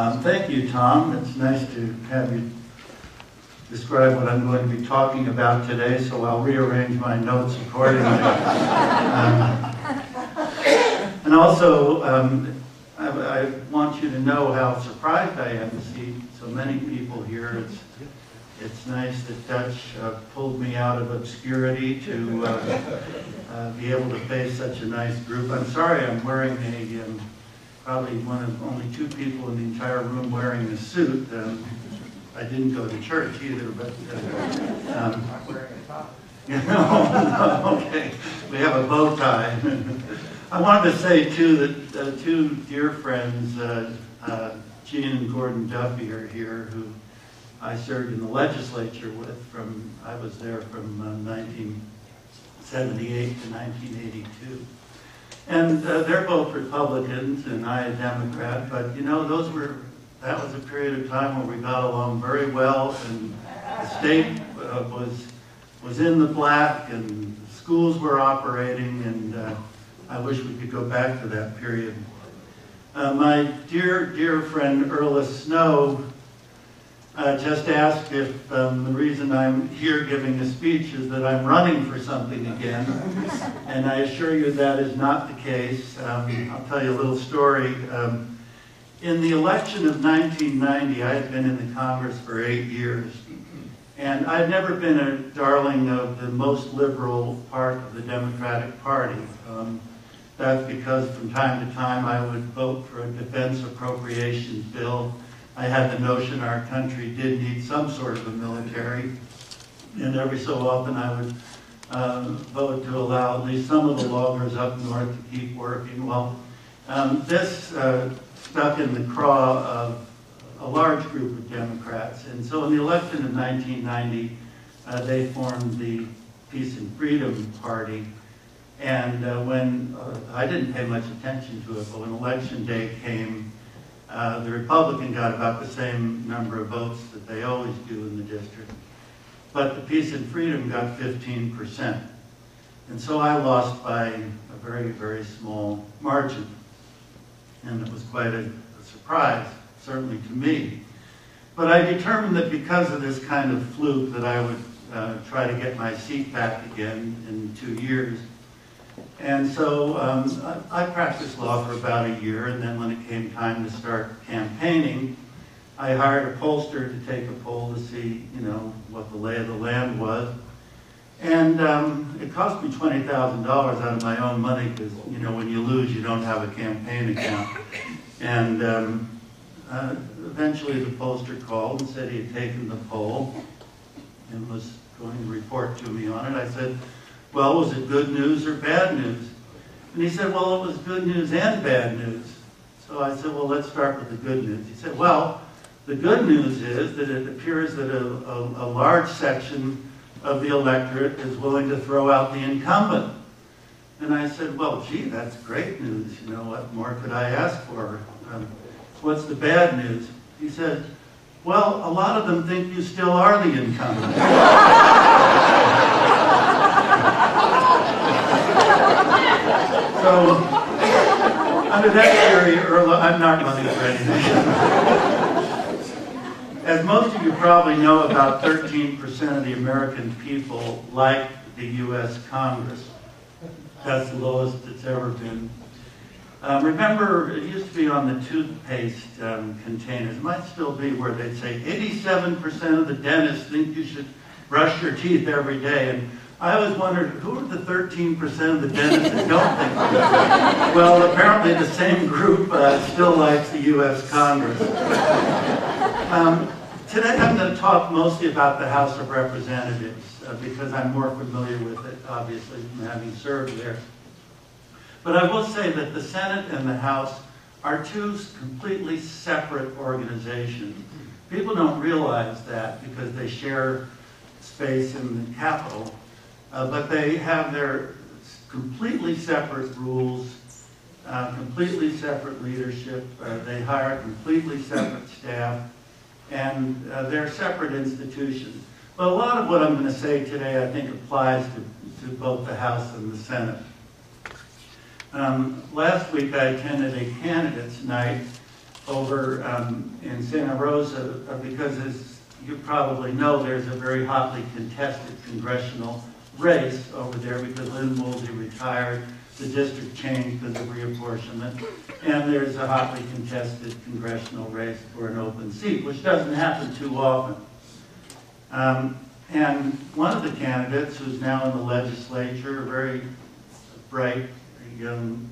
Um, thank you, Tom. It's nice to have you describe what I'm going to be talking about today, so I'll rearrange my notes accordingly. um, and also, um, I, I, want you to know how surprised I am to see so many people here. It's, it's nice that Dutch uh, pulled me out of obscurity to uh, uh, be able to face such a nice group. I'm sorry I'm wearing a, um, probably one of only two people in the entire room wearing a suit. Um, I didn't go to church either, but... Uh, um, tie. no, okay. We have a bow tie. I wanted to say, too, that uh, two dear friends, uh, uh, Gene and Gordon Duffy, are here, who I served in the legislature with from, I was there from uh, 1978 to 1982. And uh, they're both Republicans and I a Democrat, but you know, those were, that was a period of time where we got along very well and the state uh, was, was in the black and schools were operating and uh, I wish we could go back to that period. Uh, my dear, dear friend Erla Snow uh, just asked if um, the reason I'm here giving a speech is that I'm running for something again. And I assure you that is not the case. Um, I'll tell you a little story. Um, in the election of 1990, I had been in the Congress for eight years. And I'd never been a darling of the most liberal part of the Democratic Party. Um, that's because from time to time I would vote for a defense appropriations bill I had the notion our country did need some sort of a military, and every so often I would uh, vote to allow at least some of the loggers up north to keep working. Well, um, this uh, stuck in the craw of a large group of Democrats, and so in the election of 1990, uh, they formed the Peace and Freedom Party. And uh, when, uh, I didn't pay much attention to it, but when election day came, uh, the Republican got about the same number of votes that they always do in the district. But the Peace and Freedom got 15%. And so I lost by a very, very small margin. And it was quite a, a surprise, certainly to me. But I determined that because of this kind of fluke that I would uh, try to get my seat back again in two years. And so um, I, I practiced law for about a year, and then when it came time to start campaigning, I hired a pollster to take a poll to see, you know, what the lay of the land was. And um, it cost me $20,000 out of my own money because, you know, when you lose, you don't have a campaign account. And um, uh, eventually the pollster called and said he had taken the poll and was going to report to me on it. I said, well, was it good news or bad news? And he said, well, it was good news and bad news. So I said, well, let's start with the good news. He said, well, the good news is that it appears that a, a, a large section of the electorate is willing to throw out the incumbent. And I said, well, gee, that's great news. You know, what more could I ask for? Um, what's the bad news? He said, well, a lot of them think you still are the incumbent. So, under that theory, Erla, I'm not running for anything. As most of you probably know, about 13% of the American people like the U.S. Congress. That's the lowest it's ever been. Um, remember, it used to be on the toothpaste um, containers. It might still be where they'd say 87% of the dentists think you should brush your teeth every day. And I always wondered, who are the 13% of the dentists that don't think that? Well, apparently the same group uh, still likes the U.S. Congress. Um, today I'm going to talk mostly about the House of Representatives uh, because I'm more familiar with it, obviously, from having served there. But I will say that the Senate and the House are two completely separate organizations. People don't realize that because they share space in the Capitol. Uh, but they have their completely separate rules, uh, completely separate leadership. Uh, they hire completely separate staff, and uh, they're separate institutions. But a lot of what I'm going to say today, I think, applies to, to both the House and the Senate. Um, last week, I attended a candidates' night over um, in Santa Rosa uh, because, as you probably know, there's a very hotly contested congressional race over there because Lynn Woolsey retired, the district changed because of reapportionment, and there's a hotly contested congressional race for an open seat, which doesn't happen too often. Um, and one of the candidates, who's now in the legislature, a very bright young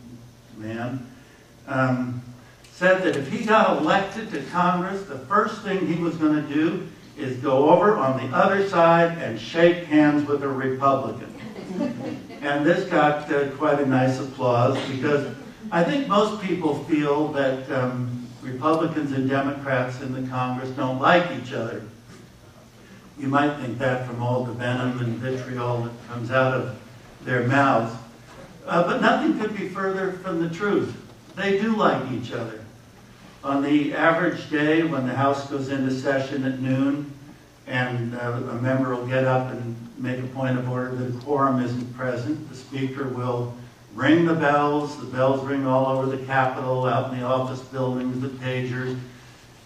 man, um, said that if he got elected to Congress, the first thing he was going to do is go over on the other side and shake hands with a Republican. and this got uh, quite a nice applause because I think most people feel that um, Republicans and Democrats in the Congress don't like each other. You might think that from all the venom and vitriol that comes out of their mouths. Uh, but nothing could be further from the truth. They do like each other. On the average day when the House goes into session at noon and uh, a member will get up and make a point of order that a quorum isn't present, the Speaker will ring the bells. The bells ring all over the Capitol, out in the office buildings, the pagers.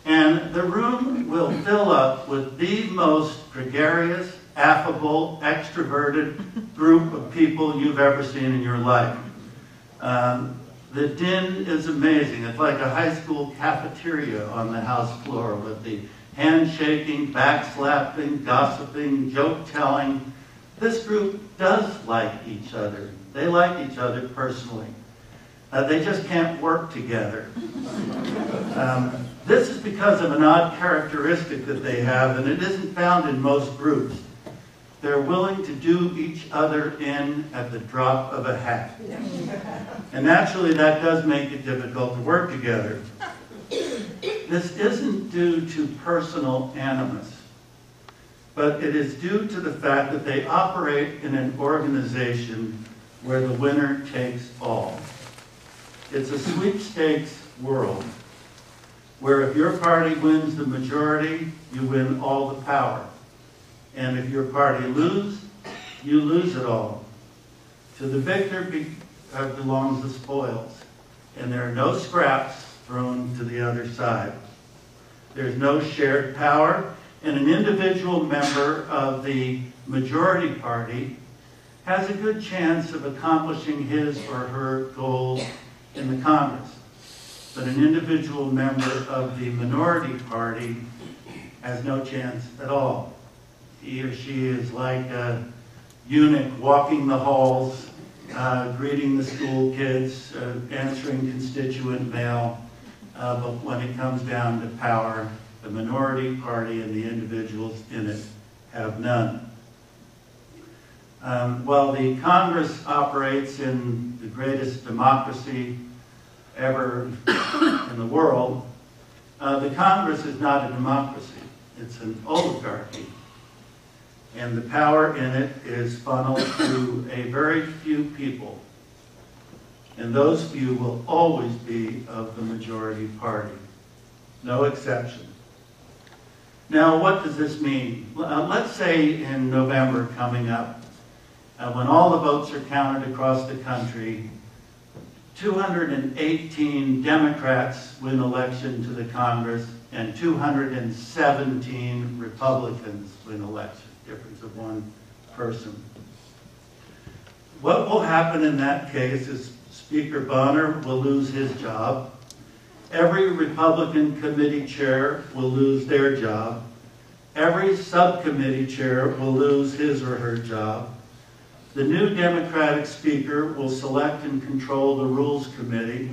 And the room will fill up with the most gregarious, affable, extroverted group of people you've ever seen in your life. Um, the din is amazing. It's like a high school cafeteria on the House floor with the handshaking, backslapping, gossiping, joke telling. This group does like each other. They like each other personally. Uh, they just can't work together. Um, this is because of an odd characteristic that they have, and it isn't found in most groups. They're willing to do each other in at the drop of a hat. And naturally, that does make it difficult to work together. This isn't due to personal animus, but it is due to the fact that they operate in an organization where the winner takes all. It's a sweepstakes world where if your party wins the majority, you win all the power. And if your party lose, you lose it all. To the victor be, uh, belongs the spoils, and there are no scraps thrown to the other side. There's no shared power, and an individual member of the majority party has a good chance of accomplishing his or her goals in the Congress. But an individual member of the minority party has no chance at all. He or she is like a eunuch walking the halls, uh, greeting the school kids, uh, answering constituent mail. Uh, but when it comes down to power, the minority party and the individuals in it have none. Um, while the Congress operates in the greatest democracy ever in the world, uh, the Congress is not a democracy. It's an oligarchy. And the power in it is funneled through a very few people. And those few will always be of the majority party. No exception. Now, what does this mean? Uh, let's say in November coming up, uh, when all the votes are counted across the country, 218 Democrats win election to the Congress and 217 Republicans win election, difference of one person. What will happen in that case is Speaker Boehner will lose his job. Every Republican committee chair will lose their job. Every subcommittee chair will lose his or her job. The new Democratic Speaker will select and control the Rules Committee.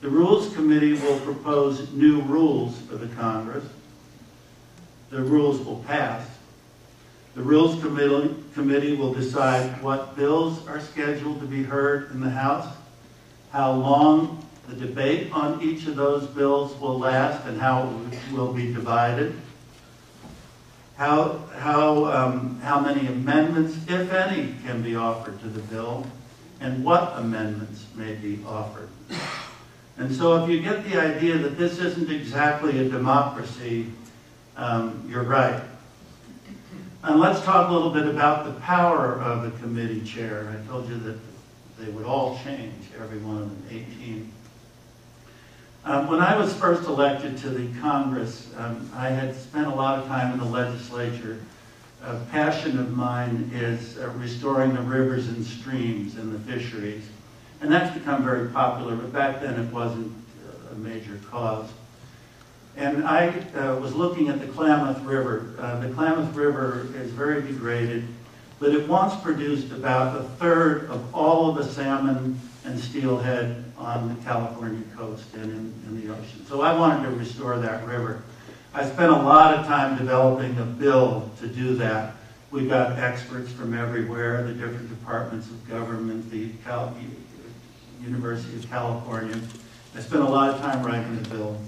The Rules Committee will propose new rules for the Congress. The rules will pass. The Rules Committee, will decide what bills are scheduled to be heard in the House, how long the debate on each of those bills will last, and how it will be divided how, how, um, how many amendments, if any, can be offered to the bill, and what amendments may be offered. And so if you get the idea that this isn't exactly a democracy, um, you're right. And let's talk a little bit about the power of a committee chair. I told you that they would all change, every one of them, 18. Um, when I was first elected to the Congress, um, I had spent a lot of time in the legislature. A passion of mine is uh, restoring the rivers and streams and the fisheries. And that's become very popular, but back then it wasn't a major cause. And I uh, was looking at the Klamath River. Uh, the Klamath River is very degraded, but it once produced about a third of all of the salmon and steelhead on the California coast and in, in the ocean. So I wanted to restore that river. I spent a lot of time developing a bill to do that. We got experts from everywhere, the different departments of government, the Cal University of California. I spent a lot of time writing the bill.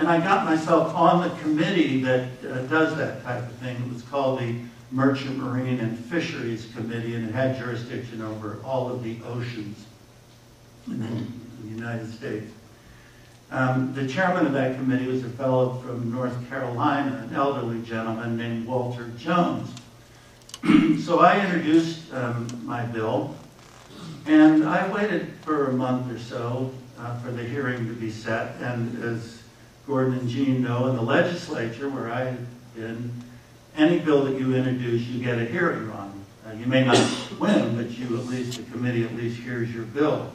And I got myself on the committee that uh, does that type of thing. It was called the Merchant Marine and Fisheries Committee, and it had jurisdiction over all of the oceans in the United States. Um, the chairman of that committee was a fellow from North Carolina, an elderly gentleman named Walter Jones. so I introduced um, my bill, and I waited for a month or so uh, for the hearing to be set. And as Gordon and Jean know, in the legislature where I had been, any bill that you introduce, you get a hearing on. Uh, you may not win, but you at least, the committee at least hears your bill.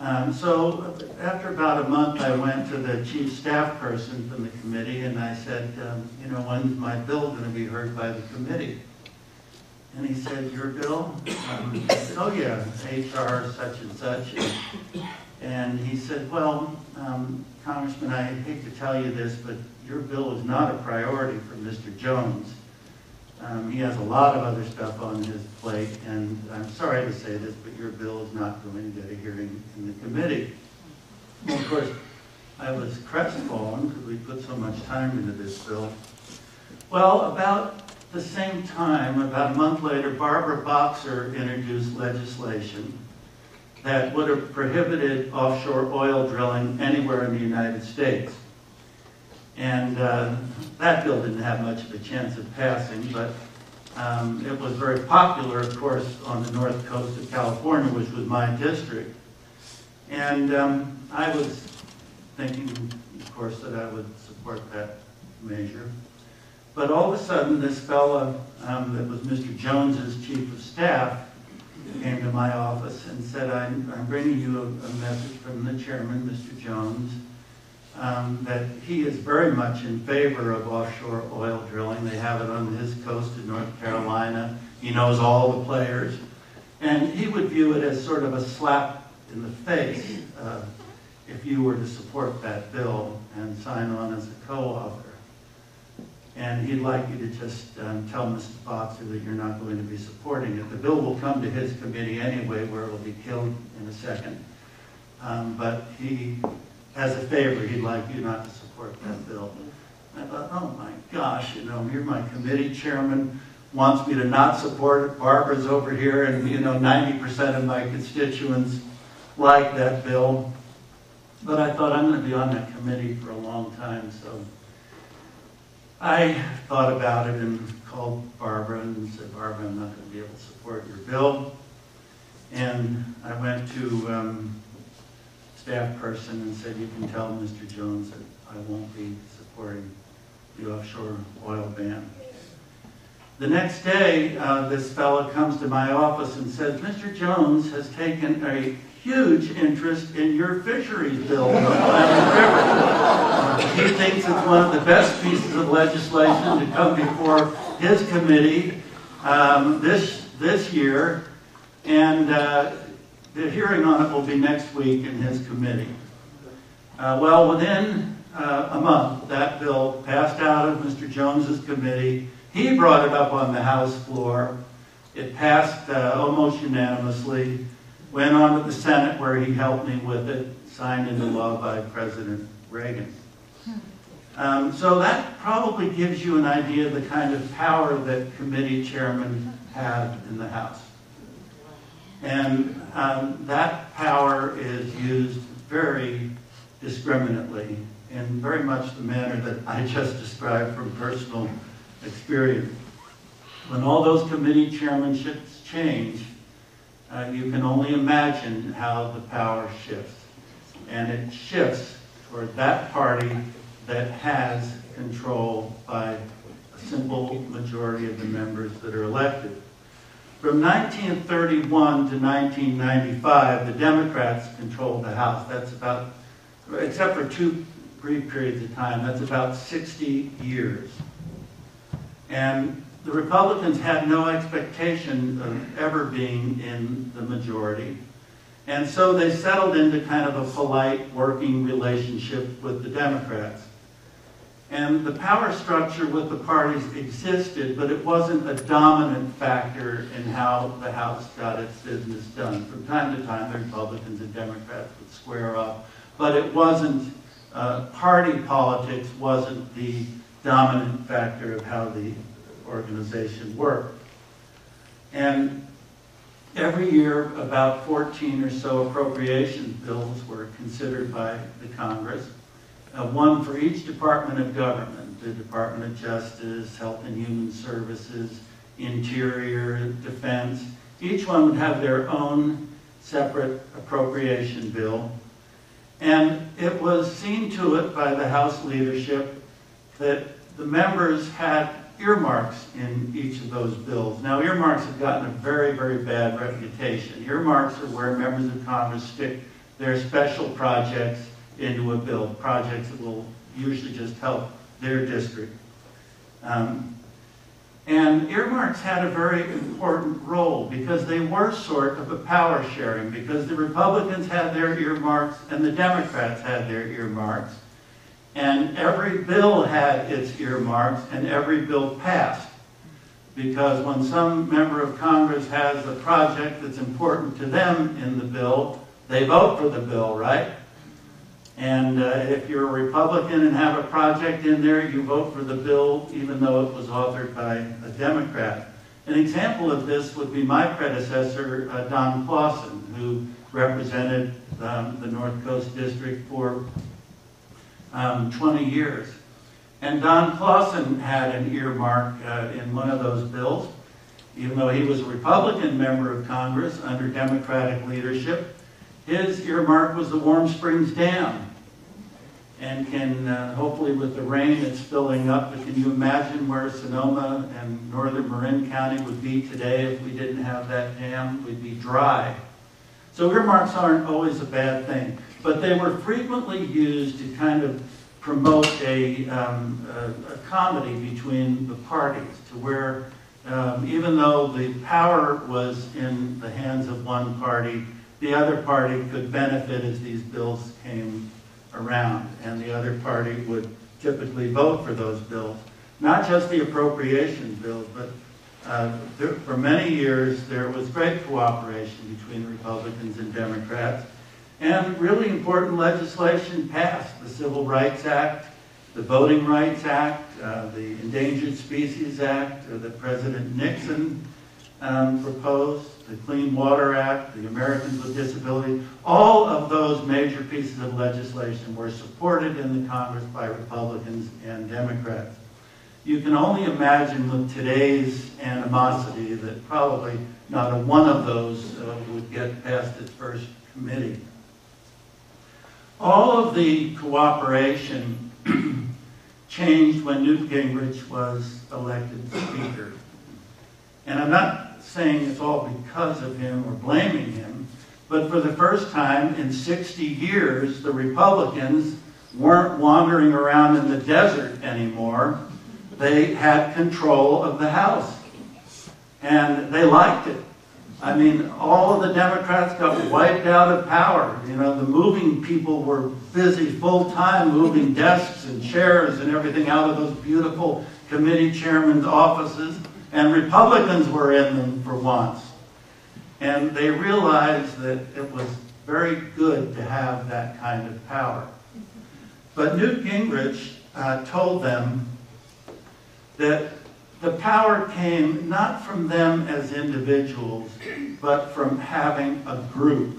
Um, so after about a month, I went to the chief staff person from the committee and I said, um, you know, when's my bill going to be heard by the committee? And he said, your bill? Um, I said, oh yeah, HR such and such. And he said, well, um, Congressman, I hate to tell you this, but your bill is not a priority for Mr. Jones. Um, he has a lot of other stuff on his plate, and I'm sorry to say this, but your bill is not going to get a hearing in the committee. Well, of course, I was crestfallen because we put so much time into this bill. Well, about the same time, about a month later, Barbara Boxer introduced legislation that would have prohibited offshore oil drilling anywhere in the United States. And uh, that bill didn't have much of a chance of passing, but um, it was very popular, of course, on the north coast of California, which was my district. And um, I was thinking, of course, that I would support that measure. But all of a sudden, this fellow um, that was Mr. Jones's chief of staff came to my office and said, I'm, I'm bringing you a, a, message from the chairman, Mr. Jones, um, that he is very much in favor of offshore oil drilling. They have it on his coast in North Carolina. He knows all the players. And he would view it as sort of a slap in the face uh, if you were to support that bill and sign on as a co-author. And he'd like you to just um, tell Mrs. Boxer that you're not going to be supporting it. The bill will come to his committee anyway, where it will be killed in a second. Um, but he, as a favor, he'd like you not to support that bill. I thought, oh my gosh, you know, you're my committee chairman, wants me to not support it. Barbara's over here, and you know, 90% of my constituents like that bill. But I thought I'm going to be on that committee for a long time, so I thought about it and called Barbara and said, Barbara, I'm not going to be able to support your bill. And I went to um, staff person and said, you can tell Mr. Jones that I won't be supporting the offshore oil ban. The next day, uh, this fellow comes to my office and says, Mr. Jones has taken a huge interest in your fisheries bill River. he thinks it's one of the best pieces of legislation to come before his committee um, this, this year, and uh, the hearing on it will be next week in his committee. Uh, well, within uh, a month, that bill passed out of Mr. Jones's committee. He brought it up on the House floor. It passed uh, almost unanimously went on to the Senate where he helped me with it, signed into law by President Reagan. Um, so that probably gives you an idea of the kind of power that committee chairmen have in the House. And um, that power is used very discriminately in very much the manner that I just described from personal experience. When all those committee chairmanships change, uh, you can only imagine how the power shifts. And it shifts or that party that has control by a simple majority of the members that are elected. From 1931 to 1995, the Democrats controlled the House. That's about, except for two brief periods of time, that's about 60 years. And the Republicans had no expectation of ever being in the majority. And so they settled into kind of a polite working relationship with the Democrats. And the power structure with the parties existed, but it wasn't a dominant factor in how the House got its business done. From time to time, the Republicans and Democrats would square off, but it wasn't, uh, party politics wasn't the dominant factor of how the organization work. And every year, about 14 or so appropriation bills were considered by the Congress, uh, one for each department of government, the Department of Justice, Health and Human Services, Interior, Defense. Each one would have their own separate appropriation bill. And it was seen to it by the House leadership that the members had earmarks in each of those bills. Now, earmarks have gotten a very, very bad reputation. Earmarks are where members of Congress stick their special projects into a bill, projects that will usually just help their district. Um, and earmarks had a very important role because they were sort of a power sharing because the Republicans had their earmarks and the Democrats had their earmarks. And every bill had its earmarks and every bill passed. Because when some member of Congress has a project that's important to them in the bill, they vote for the bill, right? And uh, if you're a Republican and have a project in there, you vote for the bill even though it was authored by a Democrat. An example of this would be my predecessor, uh, Don Clausen, who represented um, the North Coast District for um, 20 years. And Don Clausen had an earmark uh, in one of those bills, even though he was a Republican member of Congress under Democratic leadership. His earmark was the Warm Springs Dam and can, uh, hopefully with the rain that's filling up, but can you imagine where Sonoma and northern Marin County would be today if we didn't have that dam? We'd be dry. So earmarks aren't always a bad thing, but they were frequently used to kind of promote a, um, a, a comity between the parties to where um, even though the power was in the hands of one party, the other party could benefit as these bills came around, and the other party would typically vote for those bills. Not just the appropriation bills, but uh, there, for many years there was great cooperation between Republicans and Democrats, and really important legislation passed. The Civil Rights Act, the Voting Rights Act, uh, the Endangered Species Act uh, that President Nixon um, proposed, the Clean Water Act, the Americans with Disabilities, all of those major pieces of legislation were supported in the Congress by Republicans and Democrats. You can only imagine with today's animosity that probably not a one of those uh, would get past its first committee. All of the cooperation changed when Newt Gingrich was elected Speaker. And I'm not saying it's all because of him or blaming him, but for the first time in 60 years, the Republicans weren't wandering around in the desert anymore. They had control of the House. And they liked it. I mean, all of the Democrats got wiped out of power. You know, the moving people were busy full time moving desks and chairs and everything out of those beautiful committee chairmen's offices and Republicans were in them for once. And they realized that it was very good to have that kind of power. But Newt Gingrich uh, told them that the power came not from them as individuals, but from having a group.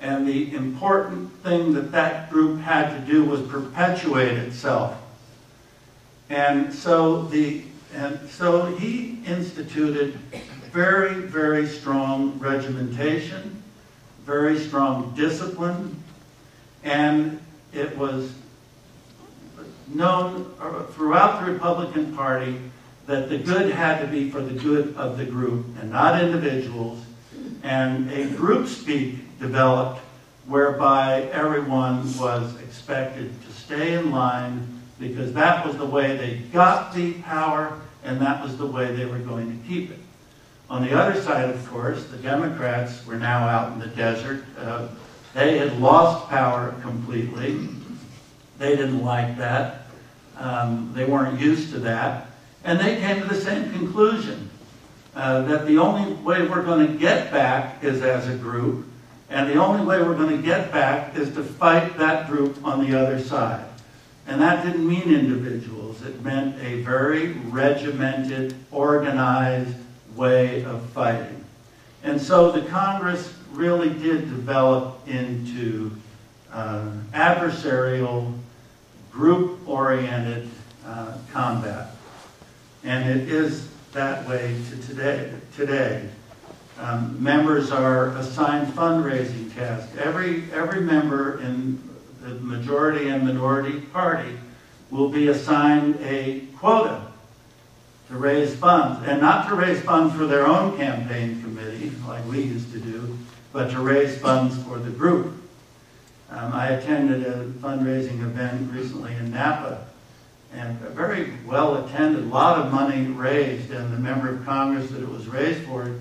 And the important thing that that group had to do was perpetuate itself. And so the and so he instituted very, very strong regimentation, very strong discipline, and it was known throughout the Republican Party that the good had to be for the good of the group and not individuals. And a group speak developed whereby everyone was expected to stay in line because that was the way they got the power and that was the way they were going to keep it. On the other side, of course, the Democrats were now out in the desert. Uh, they had lost power completely. They didn't like that. Um, they weren't used to that. And they came to the same conclusion uh, that the only way we're going to get back is as a group, and the only way we're going to get back is to fight that group on the other side. And that didn't mean individuals. It meant a very regimented, organized way of fighting. And so the Congress really did develop into uh, adversarial, group-oriented uh, combat. And it is that way to today. today. Um, members are assigned fundraising tasks. Every, every member in the majority and minority party will be assigned a quota to raise funds, and not to raise funds for their own campaign committee, like we used to do, but to raise funds for the group. Um, I attended a fundraising event recently in Napa, and a very well attended, a lot of money raised, and the member of Congress that it was raised for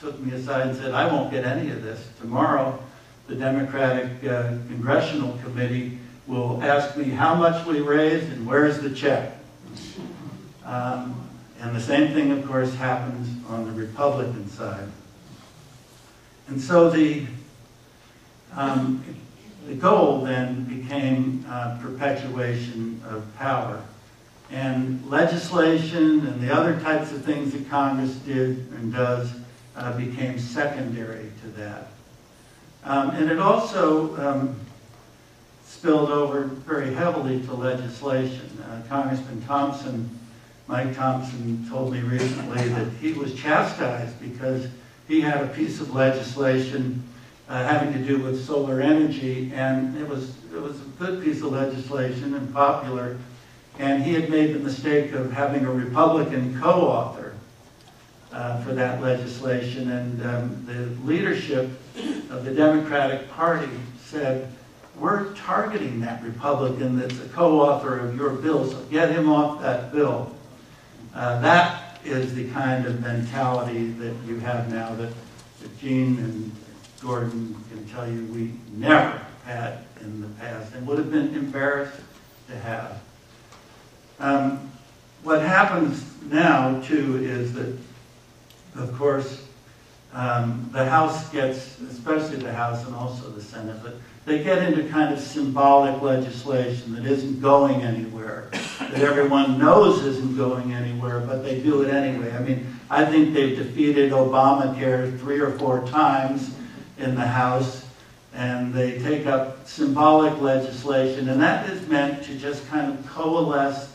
took me aside and said, I won't get any of this. Tomorrow, the Democratic uh, Congressional Committee will ask me how much we raised and where's the check. Um, and the same thing, of course, happens on the Republican side. And so the, um, the goal then became uh, perpetuation of power. And legislation and the other types of things that Congress did and does uh, became secondary to that. Um, and it also um, spilled over very heavily to legislation. Uh, Congressman Thompson, Mike Thompson, told me recently that he was chastised because he had a piece of legislation uh, having to do with solar energy, and it was it was a good piece of legislation and popular. And he had made the mistake of having a Republican co-author uh, for that legislation, and um, the leadership of the Democratic Party said, we're targeting that Republican that's a co-author of your bill, so get him off that bill. Uh, that is the kind of mentality that you have now that, that Gene and Gordon can tell you we never had in the past and would have been embarrassed to have. Um, what happens now, too, is that, of course, um, the House gets, especially the House and also the Senate, but they get into kind of symbolic legislation that isn't going anywhere, that everyone knows isn't going anywhere, but they do it anyway. I mean, I think they've defeated Obamacare three or four times in the House, and they take up symbolic legislation, and that is meant to just kind of coalesce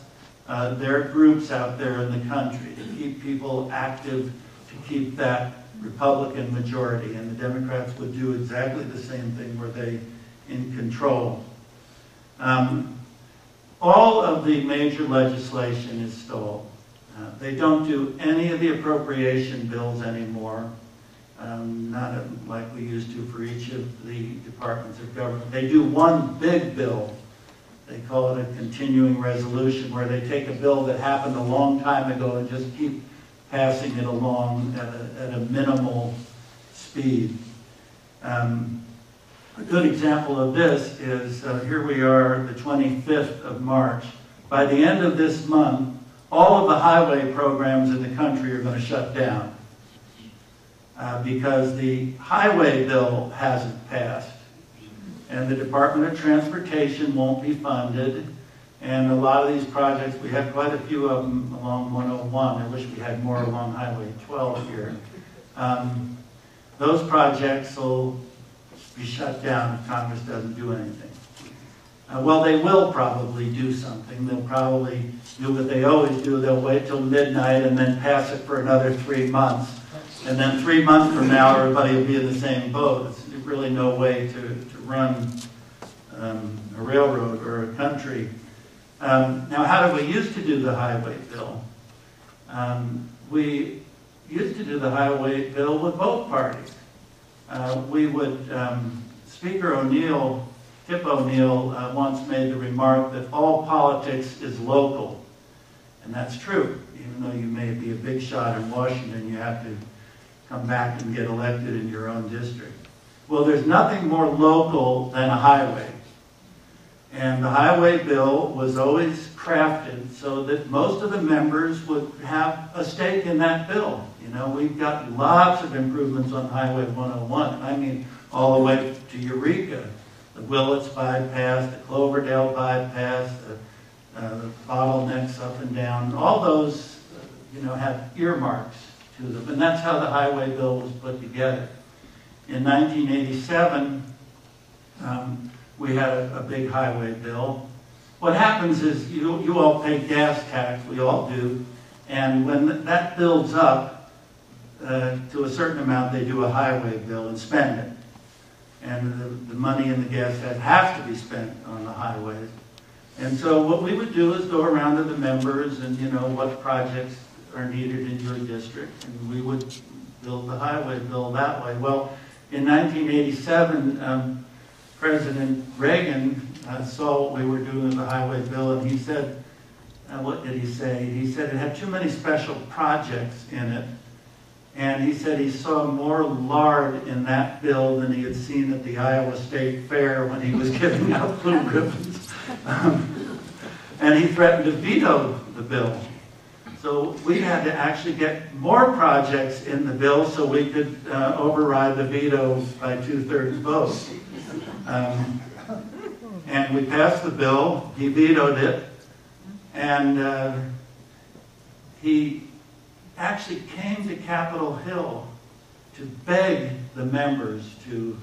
uh, their groups out there in the country, to keep people active, to keep that Republican majority, and the Democrats would do exactly the same thing were they in control. Um, all of the major legislation is stalled. Uh, they don't do any of the appropriation bills anymore um, not like we used to for each of the departments of government. They do one big bill. They call it a continuing resolution, where they take a bill that happened a long time ago and just keep passing it along at a, at a minimal speed. Um, a good example of this is uh, here we are, the 25th of March. By the end of this month, all of the highway programs in the country are going to shut down uh, because the highway bill hasn't passed. And the Department of Transportation won't be funded. And a lot of these projects, we have quite a few of them along 101. I wish we had more along Highway 12 here. Um, those projects will be shut down if Congress doesn't do anything. Uh, well, they will probably do something. They'll probably do what they always do. They'll wait till midnight and then pass it for another three months and then three months from now, everybody will be in the same boat. There's really no way to, to run um, a railroad or a country. Um, now, how did we used to do the highway bill? Um, we used to do the highway bill with both parties. Uh, we would, um, Speaker O'Neill, Tip O'Neill, uh, once made the remark that all politics is local. And that's true. Even though you may be a big shot in Washington, you have to come back and get elected in your own district. Well, there's nothing more local than a highway. And the highway bill was always crafted so that most of the members would have a stake in that bill. You know, we've got lots of improvements on Highway 101. I mean, all the way to Eureka, the Willits bypass, the Cloverdale bypass, the, uh, the bottlenecks up and down. All those, uh, you know, have earmarks to them. And that's how the highway bill was put together. In 1987, um, we had a, a, big highway bill. What happens is you, you all pay gas tax, we all do, and when that builds up uh, to a certain amount, they do a highway bill and spend it. And the, the money in the gas tax has to be spent on the highways. And so what we would do is go around to the members and, you know, what projects are needed in your district, and we would build the highway bill that way. Well, in 1987, um, President Reagan uh, saw what we were doing with the highway bill, and he said, uh, what did he say? He said it had too many special projects in it, and he said he saw more lard in that bill than he had seen at the Iowa State Fair when he was giving out blue ribbons. Um, and he threatened to veto the bill. So we had to actually get more projects in the bill so we could uh, override the veto by two-thirds vote. Um, and we passed the bill. He vetoed it. And uh, he actually came to Capitol Hill to beg the members to,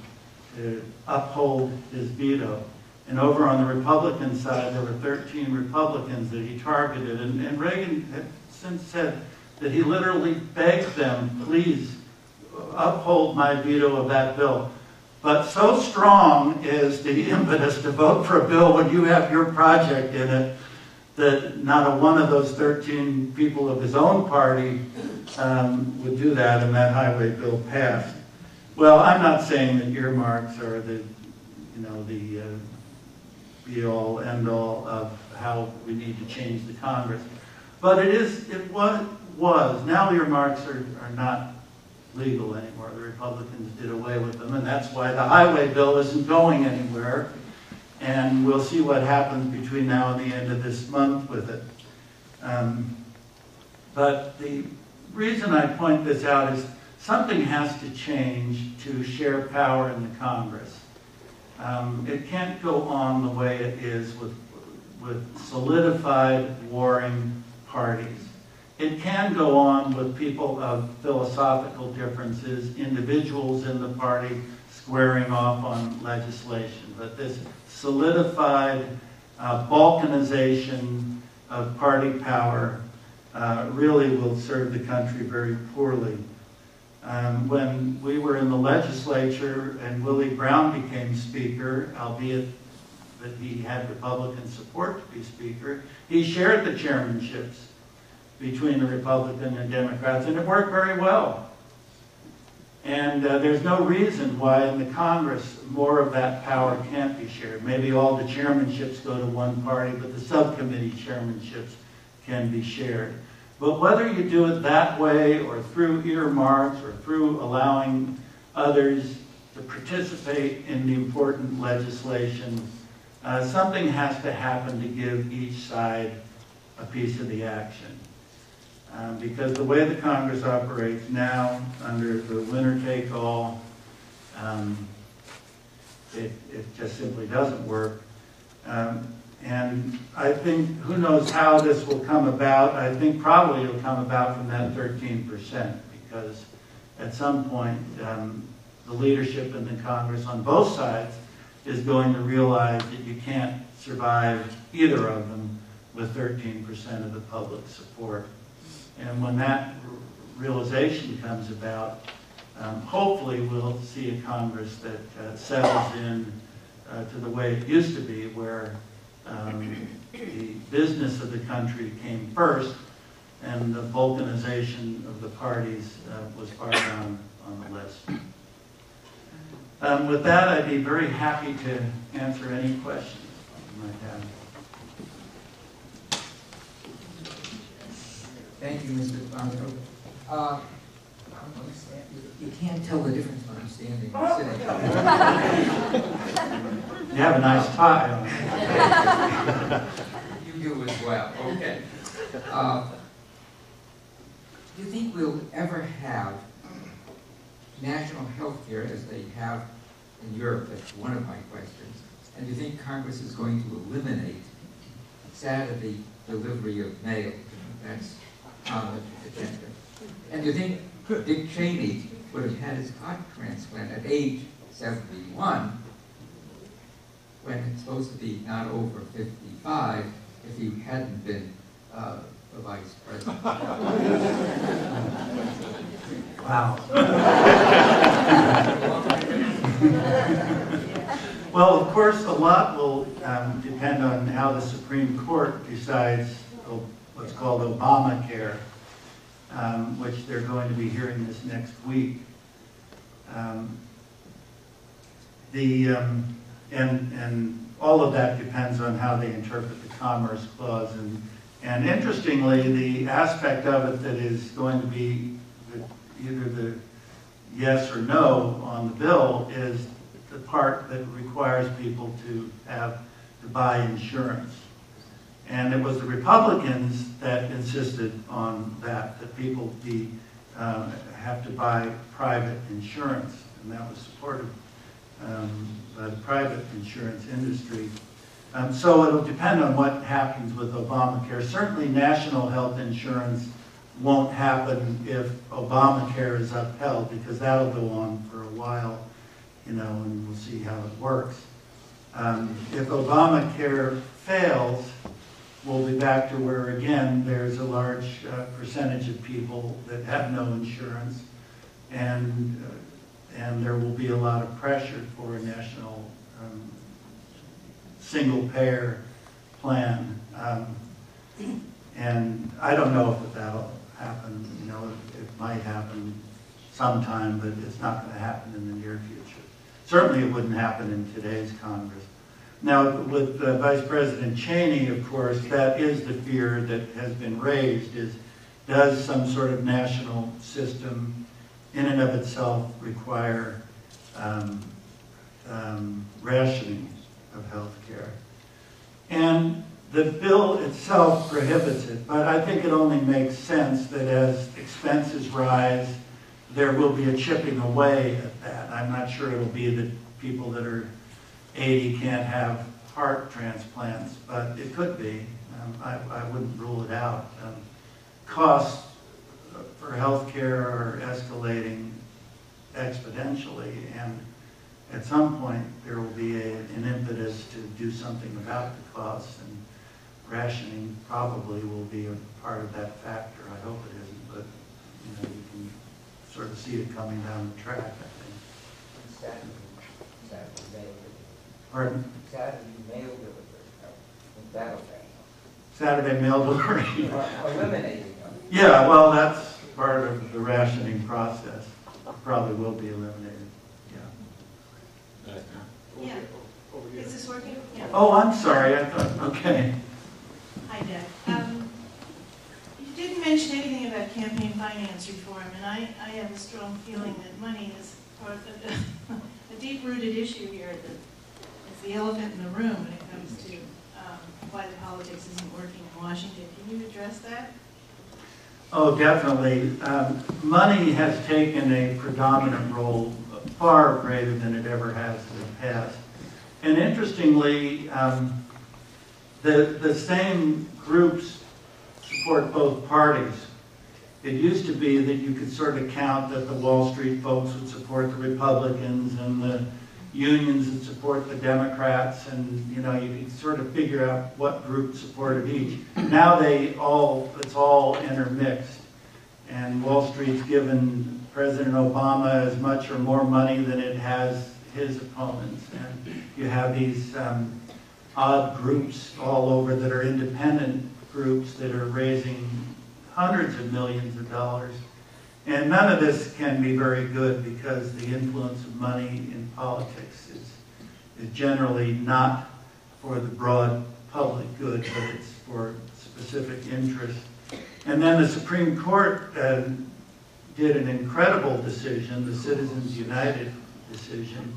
to uphold his veto. And over on the Republican side, there were 13 Republicans that he targeted. And, and Reagan since said that he literally begged them, please uphold my veto of that bill. But so strong is the impetus to vote for a bill when you have your project in it that not a one of those 13 people of his own party um, would do that, and that highway bill passed. Well, I'm not saying that earmarks are the, you know, the uh, be-all, end-all of how we need to change the Congress. But it is, it was, was. Now earmarks are, are not legal anymore. The Republicans did away with them, and that's why the highway bill isn't going anywhere. And we'll see what happens between now and the end of this month with it. Um, but the reason I point this out is something has to change to share power in the Congress. Um, it can't go on the way it is with, with solidified warring parties. It can go on with people of philosophical differences, individuals in the party squaring off on legislation. But this solidified uh, balkanization of party power uh, really will serve the country very poorly. Um, when we were in the legislature and Willie Brown became Speaker, albeit that he had Republican support to be Speaker, he shared the chairmanships between the Republican and Democrats, and it worked very well. And uh, there's no reason why in the Congress more of that power can't be shared. Maybe all the chairmanships go to one party, but the subcommittee chairmanships can be shared. But whether you do it that way or through earmarks or through allowing others to participate in the important legislation, uh, something has to happen to give each side a piece of the action. Um, because the way the Congress operates now, under the winner-take-all, um, it, it just simply doesn't work. Um, and I think, who knows how this will come about. I think probably it'll come about from that 13%, because at some point, um, the leadership in the Congress on both sides is going to realize that you can't survive either of them with 13% of the public support. And when that realization comes about, um, hopefully we'll see a Congress that uh, settles in uh, to the way it used to be, where um, the business of the country came first, and the balkanization of the parties uh, was far down on the list. Um, With that, I'd be very happy to answer any questions you might have. Thank you, Mr. Fonto. Uh, I'm gonna stand- You you can't tell the difference when I'm standing and sitting. You have a nice tie. You do as well, okay. Uh, Do you think we'll ever have national health care as they have in Europe? That's one of my questions. And do you think Congress is going to eliminate Saturday delivery of mail? That's on the agenda. And do you think Dick Cheney would have had his heart transplant at age 71 when it's supposed to be not over 55 if he hadn't been uh, the vice president? Wow. Well, of course, a lot will um, depend on how the Supreme Court decides what's called Obamacare, um, which they're going to be hearing this next week. Um, The, um, and, and all of that depends on how they interpret the Commerce Clause. And, and interestingly, the aspect of it that is going to be the- either the yes or no on the bill is the part that requires people to have, to buy insurance. And it was the Republicans that insisted on that, that people be, um, have to buy private insurance. And that was supported um, by the private insurance industry. Um, So it'll depend on what happens with Obamacare. Certainly, national health insurance won't happen if Obamacare is upheld, because that'll go on for a while, you know, and we'll see how it works. Um, If Obamacare fails, we'll be back to where, again, there's a large uh, percentage of people that have no insurance, and, uh, and there will be a lot of pressure for a national um, single-payer plan. Um, And I don't know if that'll happen, you know, it might happen sometime, but it's not going to happen in the near future. Certainly, it wouldn't happen in today's Congress. Now, with uh, Vice President Cheney, of course, that is the fear that has been raised, is does some sort of national system in and of itself require um, um, rationing of health care? And the bill itself prohibits it, but I think it only makes sense that as expenses rise, there will be a chipping away at that. I'm not sure it'll be that people that are 80 can't have heart transplants, but it could be. Um, I, I wouldn't rule it out. Um, Costs for healthcare are escalating exponentially, and at some point, there will be a- an impetus to do something about the costs, and rationing probably will be a part of that factor. I hope it isn't, but, you know, you can sort of see it coming down the track, I think. Saturday, Saturday mail delivery. Pardon? Saturday mail delivery. That'll change. Saturday mail delivery. Eliminating them. Yeah, well, that's part of the rationing process. Probably will be eliminated. Yeah. Is this working? Yeah. Oh, I'm sorry, I thought, okay. Hi, Deb. Um, You didn't mention anything about campaign finance reform, and I, I have a strong feeling that money is part of the- a deep-rooted issue here that is the elephant in the room when it comes to um, why the politics isn't working in Washington. Can you address that? Oh, definitely. Um, Money has taken a predominant role, far greater than it ever has in the past. And interestingly, um, the, the same groups support both parties. It used to be that you could sort of count that the Wall Street folks would support the Republicans and the unions would support the Democrats, and, you know, you could sort of figure out what group supported each. Now they all, it's all intermixed. And Wall Street's given President Obama as much or more money than it has his opponents. And you have these um, odd groups all over that are independent groups that are raising hundreds of millions of dollars. And none of this can be very good because the influence of money in politics is, is generally not for the broad public good, but it's for specific interests. And then the Supreme Court uh, did an incredible decision, the Citizens United decision,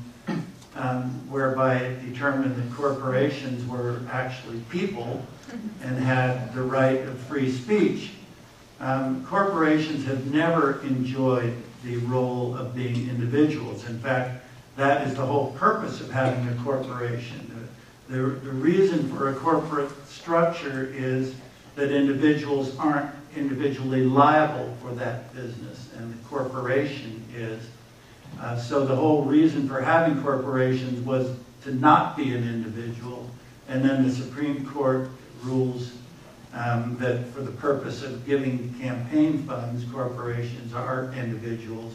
um, whereby it determined that corporations were actually people and had the right of free speech. Um, corporations have never enjoyed the role of being individuals. In fact, that is the whole purpose of having a corporation. The, the, the reason for a corporate structure is that individuals aren't individually liable for that business, and the corporation is. Uh, so the whole reason for having corporations was to not be an individual, and then the Supreme Court rules um, that for the purpose of giving campaign funds, corporations are individuals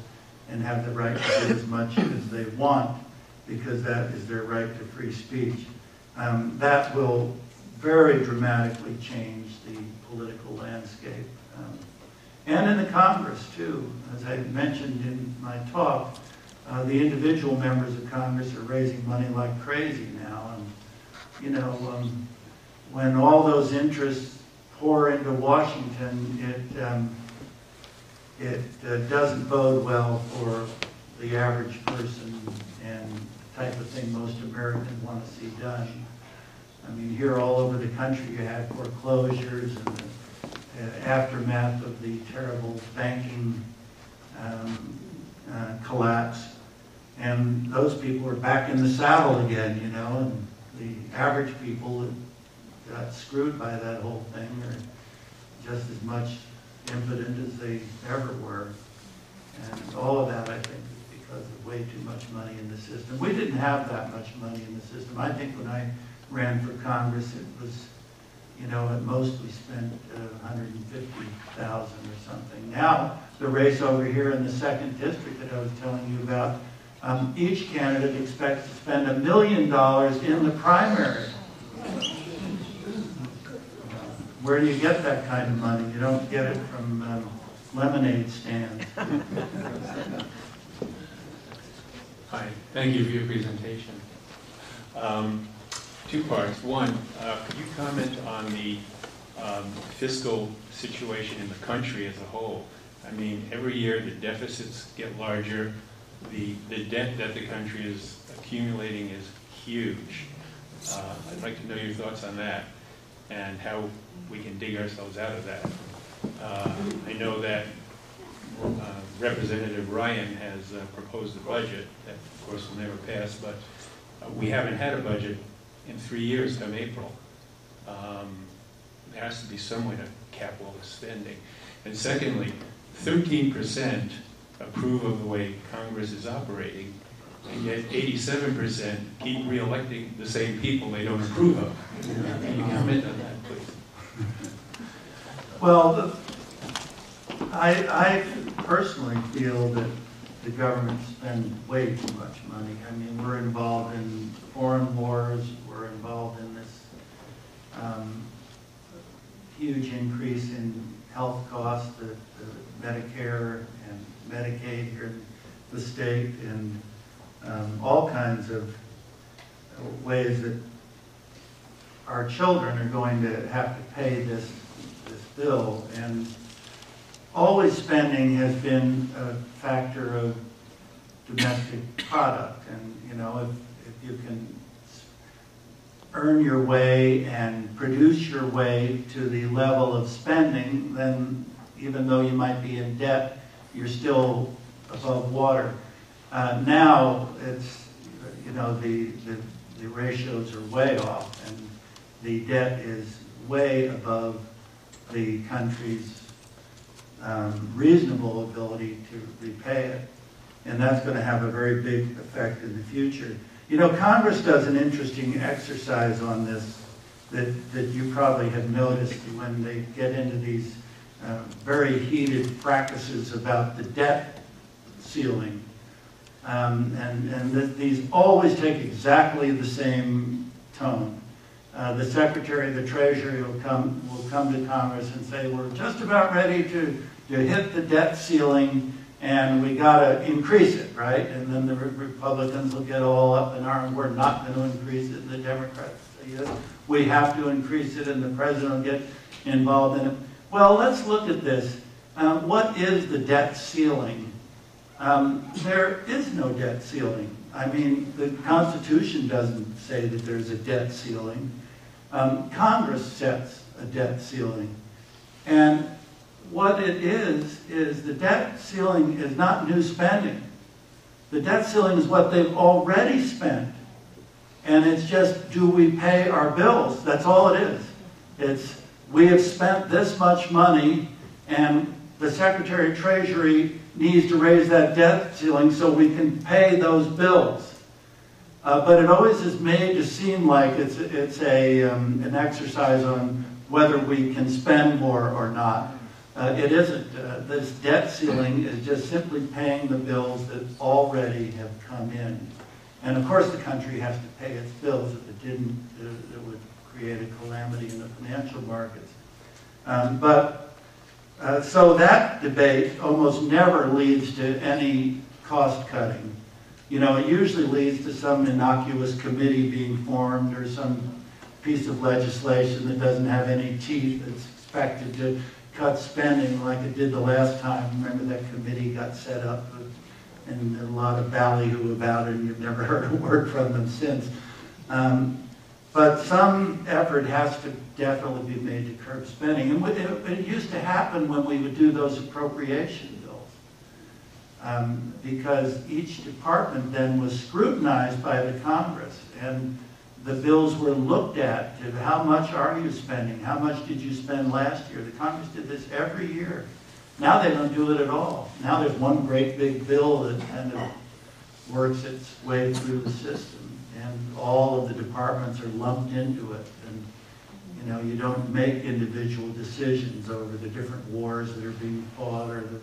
and have the right to do as much as they want because that is their right to free speech. Um, that will very dramatically change the political landscape. And in the Congress, too. As I mentioned in my talk, uh, the individual members of Congress are raising money like crazy now. And, you know, um, when all those interests pour into Washington, it, um, it uh, doesn't bode well for the average person and the type of thing most Americans want to see done. I mean, here all over the country, you had foreclosures and aftermath of the terrible banking um, uh, collapse. And those people are back in the saddle again, you know, and the average people that got screwed by that whole thing are just as much impotent as they ever were. And all of that, I think, is because of way too much money in the system. We didn't have that much money in the system. I think when I ran for Congress, it was, you know, at most we spent uh, 150,000 or something. Now, the race over here in the second district that I was telling you about, um, each candidate expects to spend a million dollars in the primary. Where do you get that kind of money? You don't get it from um, lemonade stands. Hi, thank you for your presentation. Um, Two parts. One, uh, could you comment on the um, fiscal situation in the country as a whole? I mean, every year the deficits get larger, the, the debt that the country is accumulating is huge. Uh, I'd like to know your thoughts on that and how we can dig ourselves out of that. Uh, I know that uh, Representative Ryan has uh, proposed a budget that, of course, will never pass, but uh, we haven't had a budget in three years come April. Um, there has to be some way to cap all the spending. And secondly, 13% approve of the way Congress is operating, and yet 87% keep reelecting the same people they don't approve of. Can you comment on that, please? Well, I, I personally feel that the government spends way too much money. I mean, we're involved in foreign wars, we're involved in this um, huge increase in health costs, the the Medicare and Medicaid here in the state, and um, all kinds of ways that our children are going to have to pay this, this bill. And always spending has been a factor of domestic product. And, you know, if, if you can earn your way and produce your way to the level of spending, then even though you might be in debt, you're still above water. Uh, now, it's, you know, the, the, the ratios are way off, and the debt is way above the country's um, reasonable ability to repay it. And that's going to have a very big effect in the future. You know, Congress does an interesting exercise on this that, that you probably have noticed when they get into these uh, very heated practices about the debt ceiling. Um, and and th- these always take exactly the same tone. Uh, the Secretary of the Treasury will come, will come to Congress and say, we're just about ready to, to hit the debt ceiling and we gotta increase it, right? And then the Republicans will get all up in arms, we're not gonna increase it, the Democrats say, yes, we have to increase it, and the president will get involved in it. Well, let's look at this. Um, what is the debt ceiling? Um, there is no debt ceiling. I mean, the Constitution doesn't say that there's a debt ceiling. Um, Congress sets a debt ceiling. And what it is, is the debt ceiling is not new spending. The debt ceiling is what they've already spent. And it's just, do we pay our bills? That's all it is. It's, we have spent this much money, and the Secretary of Treasury needs to raise that debt ceiling so we can pay those bills. Uh, but it always is made to seem like it's, it's a, um, an exercise on whether we can spend more or not. Uh, it isn't. Uh, this debt ceiling is just simply paying the bills that already have come in. And of course, the country has to pay its bills. If it didn't, it, it would create a calamity in the financial markets. Um, but uh, so that debate almost never leads to any cost cutting. You know, it usually leads to some innocuous committee being formed or some piece of legislation that doesn't have any teeth that's expected to cut spending like it did the last time. Remember that committee got set up and a lot of ballyhoo about it and you've never heard a word from them since. Um, but some effort has to definitely be made to curb spending. And it, it used to happen when we would do those appropriation bills. Um, because each department then was scrutinized by the Congress and the bills were looked at to how much are you spending? How much did you spend last year? The Congress did this every year. Now they don't do it at all. Now there's one great big bill that kind of works its way through the system and all of the departments are lumped into it. And, you know, you don't make individual decisions over the different wars that are being fought or the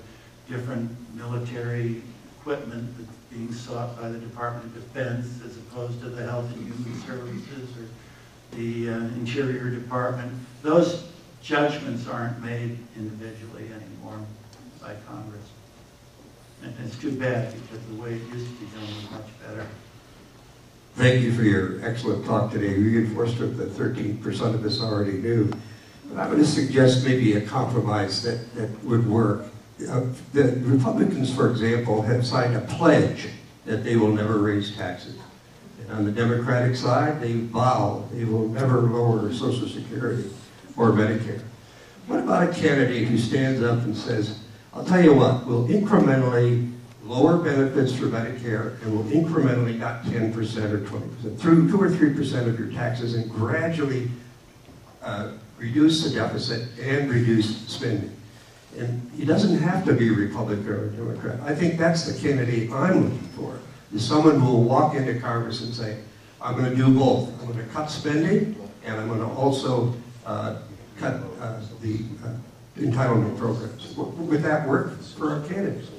different military equipment that's being sought by the Department of Defense as opposed to the Health and Human Services or the uh, Interior Department. Those judgments aren't made individually anymore by Congress. And it's too bad because the way it used to be done was much better. Thank you for your excellent talk today. You reinforced what the 13% of us already knew. But I'm going to suggest maybe a compromise that, that would work. Uh, the Republicans, for example, have signed a pledge that they will never raise taxes. And on the Democratic side, they vow they will never lower Social Security or Medicare. What about a candidate who stands up and says, I'll tell you what, we'll incrementally lower benefits for Medicare and we'll incrementally, not 10% or 20%, through 2 or 3% of your taxes and gradually uh, reduce the deficit and reduce spending. And he doesn't have to be Republican or Democrat. I think that's the candidate I'm looking for, is someone who will walk into Congress and say, I'm going to do both. I'm going to cut spending and I'm going to also uh, cut uh, the uh, entitlement programs. Would that work for our candidates?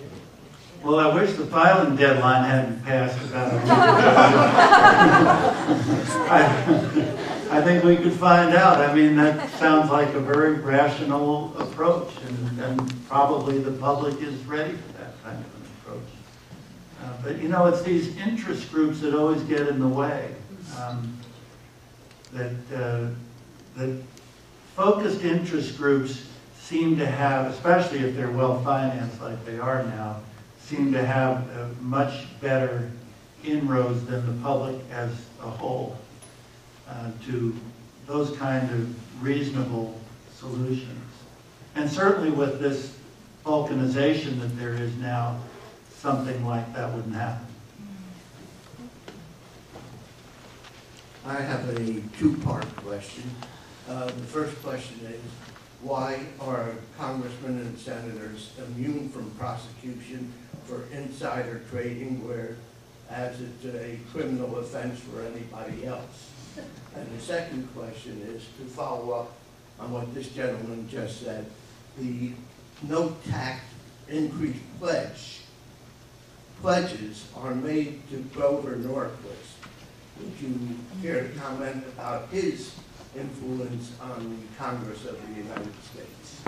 Well, I wish the filing deadline hadn't passed about a week ago. I, think we could find out. I mean, that sounds like a very rational approach, and, and probably the public is ready for that kind of an approach. Uh, but you know, it's these interest groups that always get in the way. Um, that uh, that focused interest groups seem to have, especially if they're well financed like they are now, seem to have much better inroads than the public as a whole uh, to those kind of reasonable solutions. And certainly with this balkanization that there is now, something like that wouldn't happen. I have a two-part question. Uh, The first question is, why are congressmen and senators immune from prosecution for insider trading, where as it's a criminal offense for anybody else? And the second question is to follow up on what this gentleman just said. The no tax increase pledge pledges are made to Grover Norquist. Would you care to comment about his influence on the Congress of the United States?